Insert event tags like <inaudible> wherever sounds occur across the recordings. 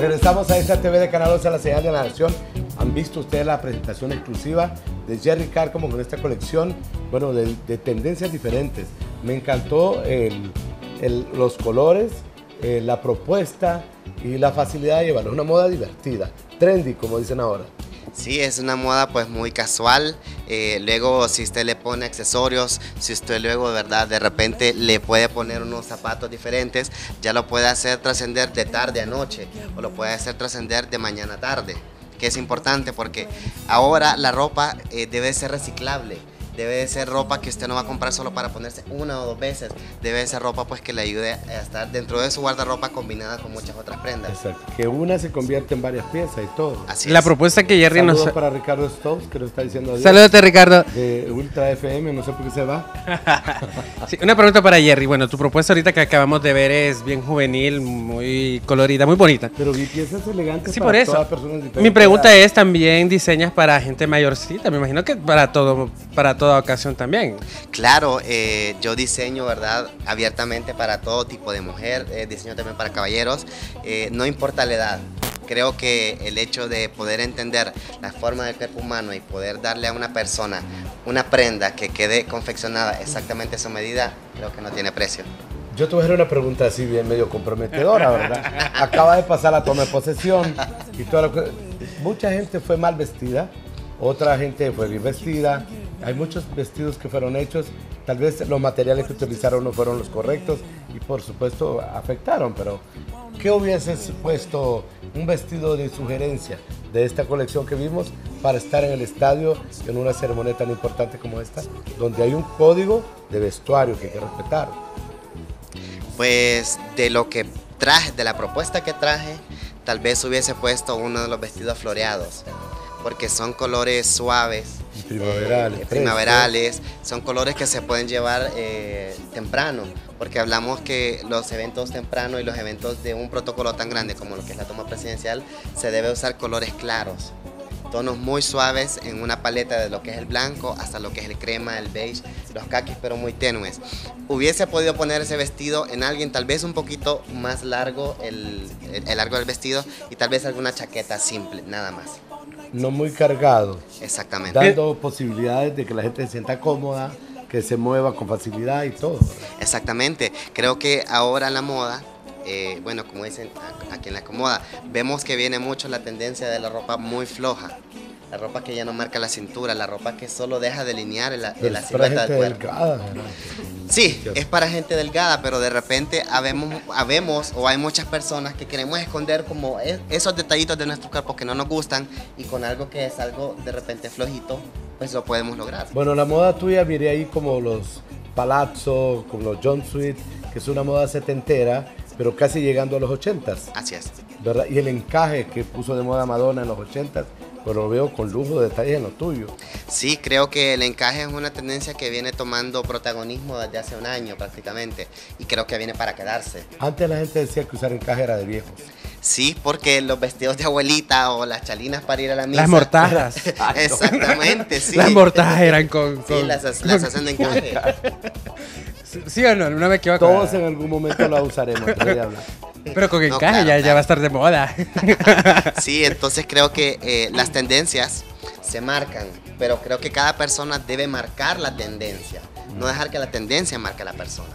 Regresamos a esta TV de Canal 12 a la señal de la nación. Han visto ustedes la presentación exclusiva de Jerry Carr como con esta colección, bueno, de, de tendencias diferentes. Me encantó los colores, eh, la propuesta y la facilidad de llevarlo. Una moda divertida, trendy, como dicen ahora. Sí, es una moda pues muy casual. eh, luego si usted le pone accesorios, si usted luego verdad de repente le puede poner unos zapatos diferentes, ya lo puede hacer trascender de tarde a noche o lo puede hacer trascender de mañana a tarde, que es importante porque ahora la ropa eh, debe ser reciclable. Debe de ser ropa que usted no va a comprar solo para ponerse una o dos veces. Debe de ser ropa pues que le ayude a estar dentro de su guardarropa combinada con muchas otras prendas. Exacto. Que una se convierte en varias piezas y todo. Así La es. propuesta que Jerry nos... Saludos para Ricardo Stokes, que lo está diciendo adiós. Saludos, Ricardo. De Ultra FM, no sé por qué se va. <laughs> Sí, una pregunta para Jerry. Bueno, tu propuesta ahorita que acabamos de ver es bien juvenil, muy colorida, muy bonita. Pero vi piezas elegantes Sí, para por eso. todas personas diferentes. Mi pregunta es, ¿también diseñas para gente mayorcita? Me imagino que para todo, para toda ocasión también. Claro, eh, yo diseño, ¿verdad? Abiertamente para todo tipo de mujer, eh, diseño también para caballeros, eh, no importa la edad. Creo que el hecho de poder entender la forma del cuerpo humano y poder darle a una persona una prenda que quede confeccionada exactamente a su medida, creo que no tiene precio. Yo te voy a hacer una pregunta así bien medio comprometedora, ¿verdad? <laughs> Acaba de pasar la toma de posesión y toda la Mucha gente fue mal vestida, otra gente fue bien vestida. Hay muchos vestidos que fueron hechos, tal vez los materiales que utilizaron no fueron los correctos y por supuesto afectaron, pero ¿qué hubieses puesto un vestido de sugerencia de esta colección que vimos para estar en el estadio en una ceremonia tan importante como esta, donde hay un código de vestuario que hay que respetar? Pues de lo que traje, de la propuesta que traje, tal vez hubiese puesto uno de los vestidos floreados, porque son colores suaves, primaverales, eh, primaverales, son colores que se pueden llevar eh, temprano, porque hablamos que los eventos temprano y los eventos de un protocolo tan grande como lo que es la toma presidencial, se debe usar colores claros. Tonos muy suaves en una paleta de lo que es el blanco hasta lo que es el crema, el beige, los kakis pero muy tenues. Hubiese podido poner ese vestido en alguien tal vez un poquito más largo el, el- el largo del vestido y tal vez alguna chaqueta simple, nada más. No muy cargado, Exactamente. dando posibilidades de que la gente se sienta cómoda, que se mueva con facilidad y todo. Exactamente. Creo que ahora la moda, eh, bueno, como dicen a, a quien la acomoda, vemos que viene mucho la tendencia de la ropa muy floja. La ropa que ya no marca la cintura, la ropa que solo deja delinear la, Pero la silueta del cuerpo. delgada. Sí, es para gente delgada, pero de repente habemos, habemos o hay muchas personas que queremos esconder como e- esos detallitos de nuestro cuerpo que no nos gustan y con algo que es algo de repente flojito, pues lo podemos lograr. Bueno, la moda tuya viene ahí como los palazzo, como los jumpsuit, que es una moda setentera, pero casi llegando a los ochentas, Así es. ¿verdad? Y el encaje que puso de moda Madonna en los ochentas, lo veo con lujo de detalles en lo tuyo. Sí, creo que el encaje es una tendencia que viene tomando protagonismo desde hace un año prácticamente y creo que viene para quedarse. Antes la gente decía que usar encaje era de viejos. Sí, porque los vestidos de abuelita o las chalinas para ir a la misa. Las mortajas. <laughs> Exactamente, sí. Las mortajas eran con... Sí, con- las, las hacen de encaje. <laughs> ¿Sí o no? No me equivoco. Todos en algún momento la usaremos. Pero con No, encaje claro, ya, ya claro. va a estar de moda. <laughs> Sí, entonces creo que eh, las tendencias se marcan, pero creo que cada persona debe marcar la tendencia, no dejar que la tendencia marque a la persona.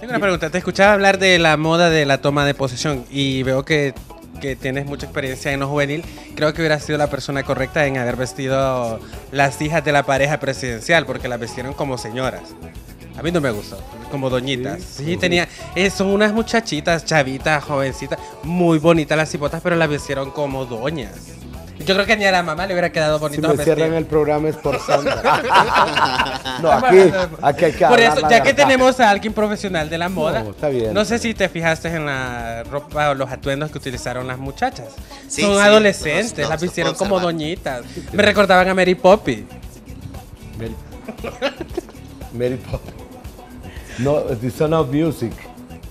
Tengo una pregunta. Te escuchaba hablar de la moda de la toma de posesión y veo que, que tienes mucha experiencia en lo juvenil. Creo que hubiera sido la persona correcta en haber vestido las hijas de la pareja presidencial porque las vestieron como señoras. A mí no me gustó, como doñitas. Sí. Sí, tenía, eh, son unas muchachitas, chavitas, jovencitas, muy bonitas las cipotas, pero las vestieron como doñas. Yo creo que ni a la mamá le hubiera quedado Si bonito me vestir. cierran el programa es por Sandra. <laughs> no, aquí, aquí hay que Por eso, la ya que tenemos a alguien profesional de la moda, No, está bien. no sé si te fijaste en la ropa o los atuendos que utilizaron las muchachas. Sí, Son sí, adolescentes, las vistieron como observar. doñitas. Me recordaban a Mary Poppy. Mary, Mary Poppins. No, The Son of Music.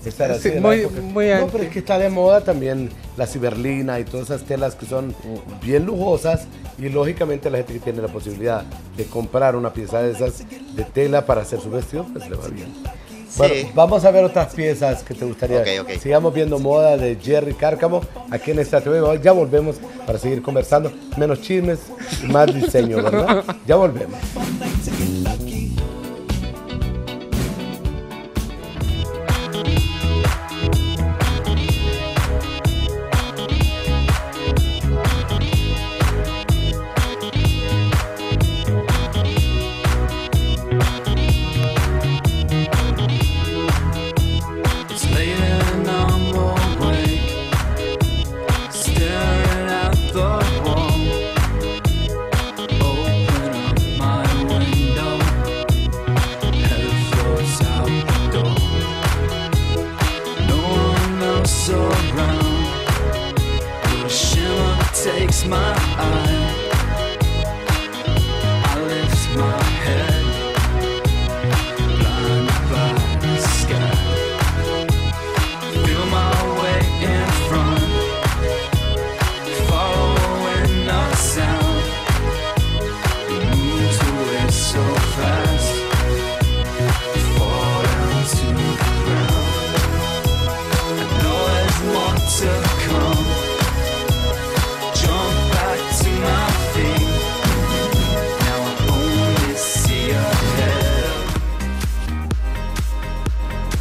Esa era Sí, así muy- muy no, pero es que está de moda también la ciberlina y todas esas telas que son bien lujosas y lógicamente la gente que tiene la posibilidad de comprar una pieza de esas de tela para hacer su vestido, pues le va bien. Bueno, Sí. vamos a ver otras piezas que te gustaría. Ok, ok. Sigamos viendo moda de Jerry Cárcamo aquí en esta TV. Ya volvemos para seguir conversando. Menos chismes más diseño, ¿verdad? <laughs> Ya volvemos.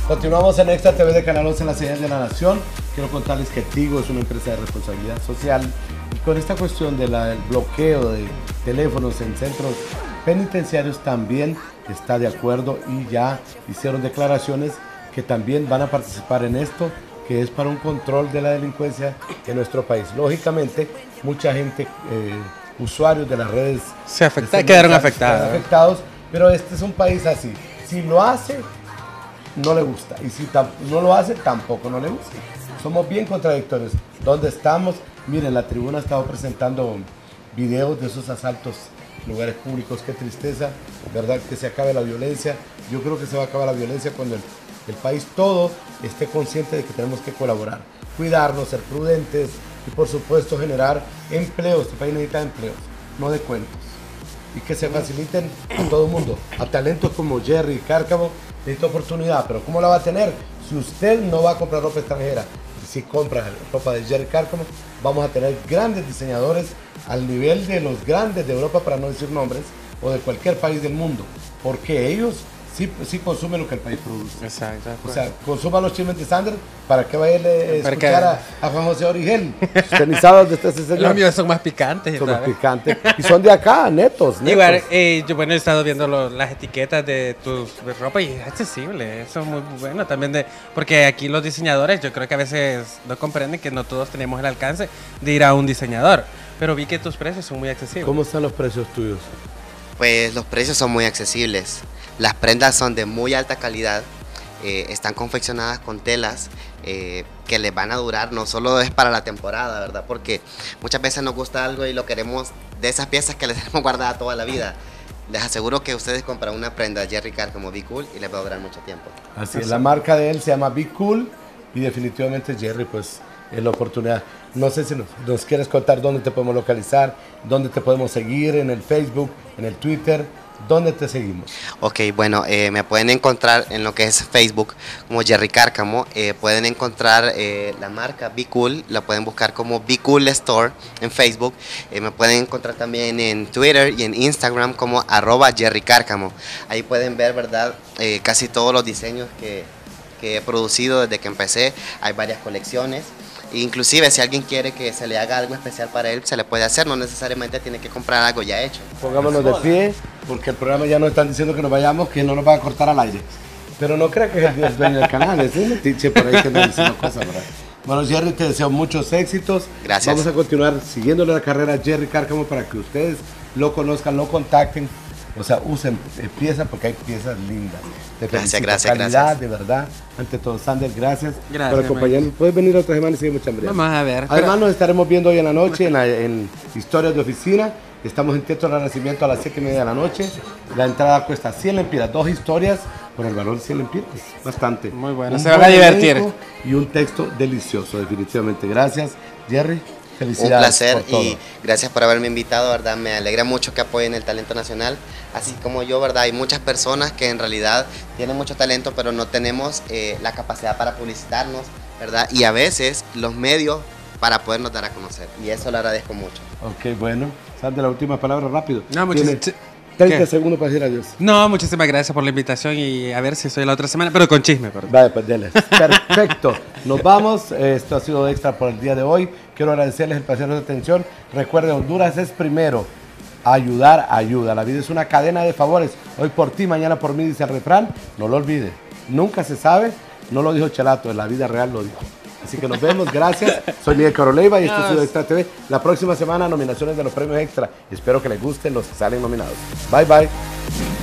Continuamos en Extra TV de Canal 11 en la señal de la Nación. Quiero contarles que Tigo es una empresa de responsabilidad social y con esta cuestión del bloqueo de teléfonos en centros penitenciarios también está de acuerdo y ya hicieron declaraciones que también van a participar en esto, que es para un control de la delincuencia en nuestro país. Lógicamente, mucha gente, eh, usuarios de las redes, Se afecta- quedaron afectados. afectados, pero este es un país así. Si lo hace, no le gusta. Y si no lo hace, tampoco no le gusta. Somos bien contradictorios. ¿Dónde estamos? Miren, la tribuna ha estado presentando videos de esos asaltos lugares públicos. Qué tristeza, ¿verdad? Que se acabe la violencia. Yo creo que se va a acabar la violencia cuando el, el país todo esté consciente de que tenemos que colaborar, cuidarnos, ser prudentes y por supuesto generar empleos. Este país necesita empleos, no de cuentos y que se faciliten a todo el mundo. A talentos como Jerry Cárcamo necesita oportunidad, pero ¿cómo la va a tener? Si usted no va a comprar ropa extranjera, si compra ropa de Jerry Cárcamo, vamos a tener grandes diseñadores al nivel de los grandes de Europa, para no decir nombres, o de cualquier país del mundo, porque ellos sí, sí consumen lo que el país produce. Exacto. O sea, consuman los chismes de Sandra para que vaya a Para escuchar que- a, a Juan José Origel. <laughs> Usted ni sabe dónde está ese señor. los míos son más picantes. Son ¿sabes? picantes. Y son de acá, netos. netos. Igual, eh, yo bueno, he estado viendo lo- las etiquetas de tu ropa y es accesible, eso es muy bueno también, de, porque aquí los diseñadores yo creo que a veces no comprenden que no todos tenemos el alcance de ir a un diseñador, pero vi que tus precios son muy accesibles. ¿Cómo están los precios tuyos? Pues los precios son muy accesibles. Las prendas son de muy alta calidad. eh, están confeccionadas con telas eh, que les van a durar, no solo es para la temporada, ¿verdad? Porque muchas veces nos gusta algo y lo queremos de esas piezas que <laughs> les tenemos guardada toda la vida. Les aseguro que ustedes compran una prenda Jerry Car como Be Cool y les va a durar mucho tiempo. Así es, la marca de él se llama Be Cool y definitivamente Jerry, pues es la oportunidad. No sé si nos, nos quieres contar dónde te podemos localizar, dónde te podemos seguir, en el Facebook, en el Twitter, dónde te seguimos. Ok, bueno, eh, me pueden encontrar en lo que es Facebook como Jerry Cárcamo. eh, pueden encontrar eh, la marca Be Cool, la pueden buscar como Be Cool Store en Facebook. eh, me pueden encontrar también en Twitter y en Instagram como arroba Jerry Cárcamo. Ahí pueden ver, ¿verdad? Casi todos los diseños que, que he producido desde que empecé. Hay varias colecciones. Inclusive si alguien quiere que se le haga algo especial para él, se le puede hacer, no necesariamente tiene que comprar algo ya hecho. Pongámonos de pie, porque el programa ya nos están diciendo que nos vayamos, que no nos van a cortar al aire. Pero no crea que es el dueño del canal, es un metiche por ahí que nos diciendo cosas, ¿verdad? Bueno, Jerry, te deseo muchos éxitos. Gracias. Vamos a continuar siguiéndole la carrera a Jerry Cárcamo para que ustedes lo conozcan, lo contacten. O sea, usen eh, piezas porque hay piezas lindas. Te Gracias, gracias, Calidad, gracias. de verdad. Ante todo, Sander, gracias, Gracias, por acompañarnos. Puedes venir otra semana y seguimos chambeando. Vamos a ver. Además, pero- nos estaremos viendo hoy en la noche en, la- en Historias de Oficina. Estamos en Teatro del Renacimiento a las 7 y media de la noche. La entrada cuesta 100 lempiras, dos historias por el valor de 100 lempiras. Bastante. Muy bueno, Un se van a divertir. Y un texto delicioso, definitivamente. Gracias, Jerry. Un Felicidades. placer por todo. y gracias por haberme invitado, ¿verdad? Me alegra mucho que apoyen el talento nacional. así como yo, ¿verdad? Hay muchas personas que en realidad tienen mucho talento, pero no tenemos eh, la capacidad para publicitarnos, ¿verdad? Y a veces los medios para podernos dar a conocer. Y eso lo agradezco mucho. Ok, bueno. Sandra, la última palabra rápido. No, sí. 30 ¿Qué? segundos para decir adiós. No, muchísimas gracias por la invitación y a ver si estoy la otra semana, pero con chisme, perdón. Vale, pues dele. <laughs> Perfecto. Nos vamos. Esto ha sido extra por el día de hoy. Quiero agradecerles el placer de su atención. Recuerden, Honduras es primero. Ayudar, ayuda. La vida es una cadena de favores. Hoy por ti, mañana por mí, dice el refrán. No lo olvide. Nunca se sabe. No lo dijo Chelato, en la vida real lo dijo. Así que nos vemos. Gracias. Soy Miguel Caroleiva y esto ha sido Extra TV. La próxima semana, nominaciones de los premios Extra. Espero que les gusten los que salen nominados. Bye, bye.